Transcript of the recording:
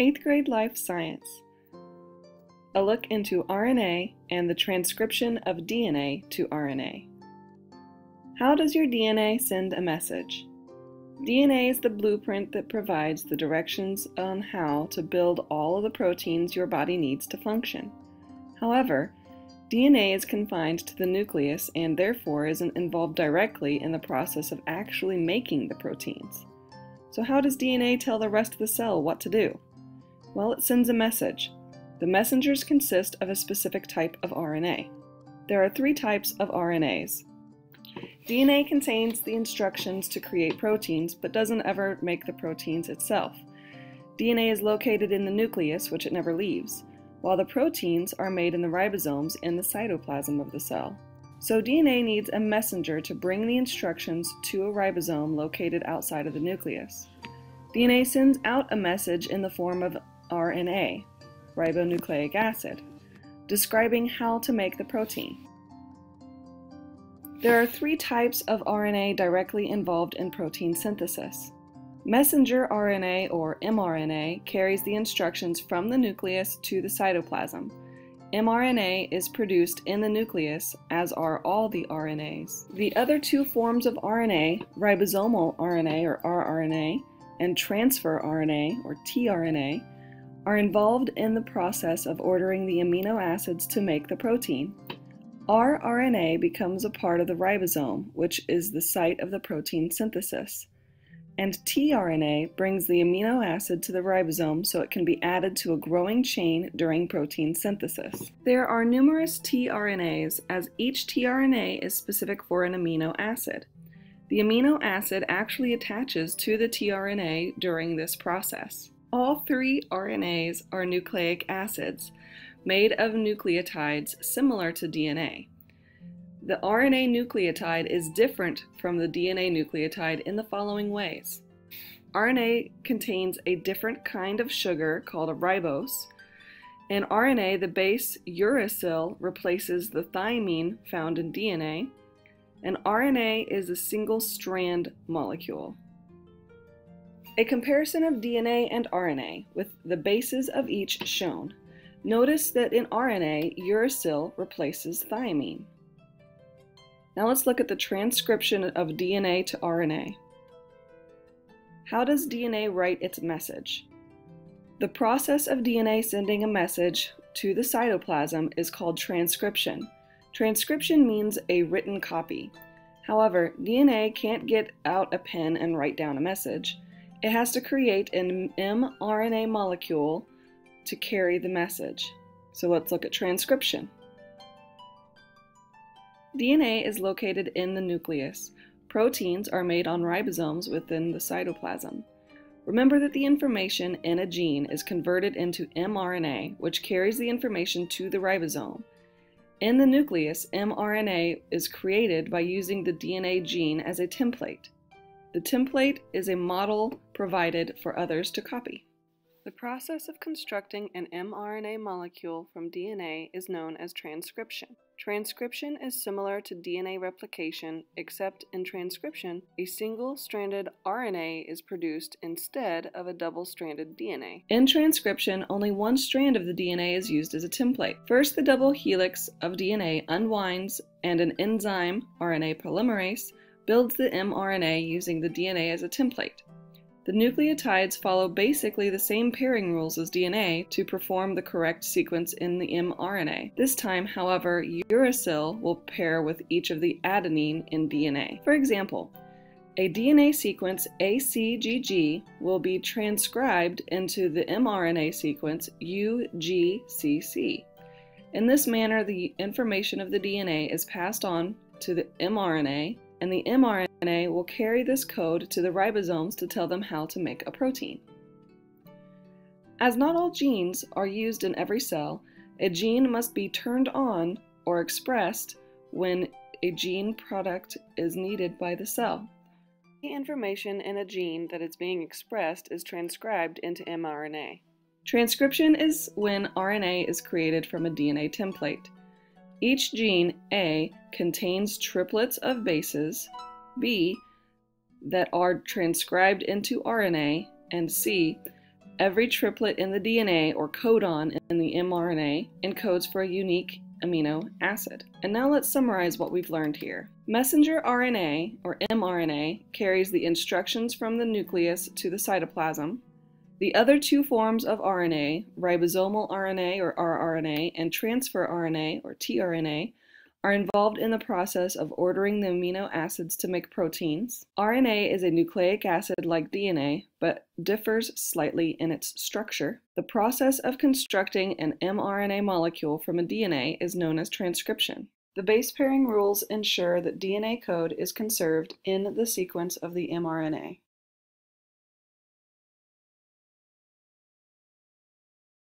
8th grade life science. A look into RNA and the transcription of DNA to RNA. How does your DNA send a message? DNA is the blueprint that provides the directions on how to build all of the proteins your body needs to function. However, DNA is confined to the nucleus and therefore isn't involved directly in the process of actually making the proteins. So, how does DNA tell the rest of the cell what to do? Well, it sends a message. The messengers consist of a specific type of RNA. There are three types of RNAs. DNA contains the instructions to create proteins but doesn't ever make the proteins itself. DNA is located in the nucleus, which it never leaves, while the proteins are made in the ribosomes in the cytoplasm of the cell. So DNA needs a messenger to bring the instructions to a ribosome located outside of the nucleus. DNA sends out a message in the form of RNA, ribonucleic acid, describing how to make the protein. There are three types of RNA directly involved in protein synthesis. Messenger RNA, or mRNA, carries the instructions from the nucleus to the cytoplasm mRNA is produced in the nucleus, as are all the RNAs. The other two forms of RNA, ribosomal RNA or rRNA, and transfer RNA or tRNA, are involved in the process of ordering the amino acids to make the protein. rRNA becomes a part of the ribosome, which is the site of the protein synthesis and tRNA brings the amino acid to the ribosome so it can be added to a growing chain during protein synthesis. There are numerous tRNAs as each tRNA is specific for an amino acid. The amino acid actually attaches to the tRNA during this process. All three RNAs are nucleic acids made of nucleotides similar to DNA. The RNA nucleotide is different from the DNA nucleotide in the following ways. RNA contains a different kind of sugar called a ribose. In RNA, the base uracil replaces the thymine found in DNA, and RNA is a single strand molecule. A comparison of DNA and RNA with the bases of each shown. Notice that in RNA, uracil replaces thymine. Now let's look at the transcription of DNA to RNA. How does DNA write its message? The process of DNA sending a message to the cytoplasm is called transcription. Transcription means a written copy. However, DNA can't get out a pen and write down a message. It has to create an mRNA molecule to carry the message. So let's look at transcription. DNA is located in the nucleus. Proteins are made on ribosomes within the cytoplasm. Remember that the information in a gene is converted into mRNA, which carries the information to the ribosome. In the nucleus, mRNA is created by using the DNA gene as a template. The template is a model provided for others to copy. The process of constructing an mRNA molecule from DNA is known as transcription. Transcription is similar to DNA replication, except in transcription, a single stranded RNA is produced instead of a double stranded DNA. In transcription, only one strand of the DNA is used as a template. First, the double helix of DNA unwinds, and an enzyme, RNA polymerase, builds the mRNA using the DNA as a template. The nucleotides follow basically the same pairing rules as DNA to perform the correct sequence in the mRNA. This time, however, uracil will pair with each of the adenine in DNA. For example, a DNA sequence ACGG will be transcribed into the mRNA sequence UGCC. In this manner, the information of the DNA is passed on to the mRNA and the mRNA will carry this code to the ribosomes to tell them how to make a protein. As not all genes are used in every cell, a gene must be turned on or expressed when a gene product is needed by the cell. The information in a gene that is being expressed is transcribed into mRNA. Transcription is when RNA is created from a DNA template. Each gene, A, contains triplets of bases, B, that are transcribed into RNA, and C, Every triplet in the DNA or codon in the mRNA encodes for a unique amino acid. And now let's summarize what we've learned here. Messenger RNA, or mRNA, carries the instructions from the nucleus to the cytoplasm. The other two forms of RNA, ribosomal RNA or rRNA and transfer RNA or tRNA, are involved in the process of ordering the amino acids to make proteins. RNA is a nucleic acid like DNA, but differs slightly in its structure. The process of constructing an mRNA molecule from a DNA is known as transcription. The base pairing rules ensure that DNA code is conserved in the sequence of the mRNA.